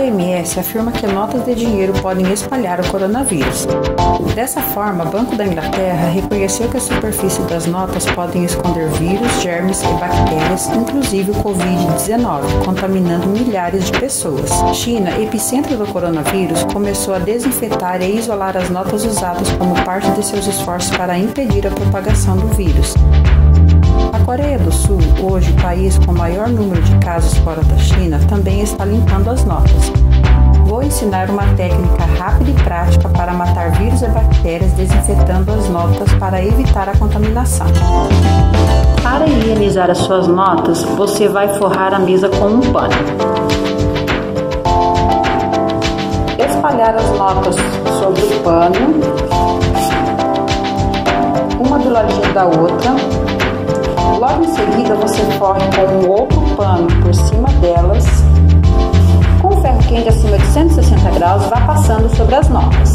OMS afirma que notas de dinheiro podem espalhar o coronavírus. Dessa forma, o Banco da Inglaterra reconheceu que a superfície das notas podem esconder vírus, germes e bactérias, inclusive o Covid-19, contaminando milhares de pessoas. China, epicentro do coronavírus, começou a desinfetar e isolar as notas usadas como parte de seus esforços para impedir a propagação do vírus. A Coreia do Sul, hoje o país com o maior número de casos fora da China, também está limpando as notas. Vou ensinar uma técnica rápida e prática para matar vírus e bactérias desinfetando as notas para evitar a contaminação. Para higienizar as suas notas, você vai forrar a mesa com um pano. Espalhar as notas sobre o pano, uma do ladinho da outra. Logo em seguida, você forre com um outro pano por cima 180 graus, vá passando sobre as notas.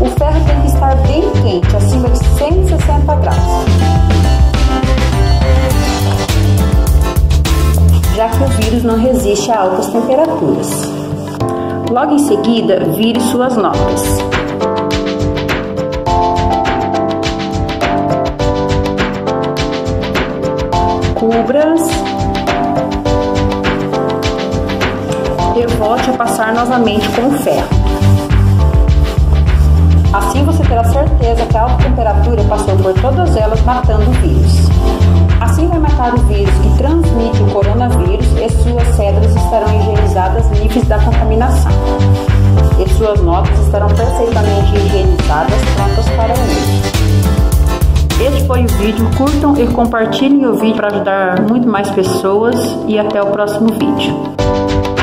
O ferro tem que estar bem quente, acima de 160 graus. Já que o vírus não resiste a altas temperaturas. Logo em seguida, vire suas notas. Cubras e volte a passar novamente com o ferro. Assim você terá certeza que a alta temperatura passou por todas elas, matando o vírus. Assim vai matar o vírus que transmite o coronavírus e suas células estarão higienizadas livres da contaminação. Vídeo, curtam e compartilhem o vídeo para ajudar muito mais pessoas e até o próximo vídeo.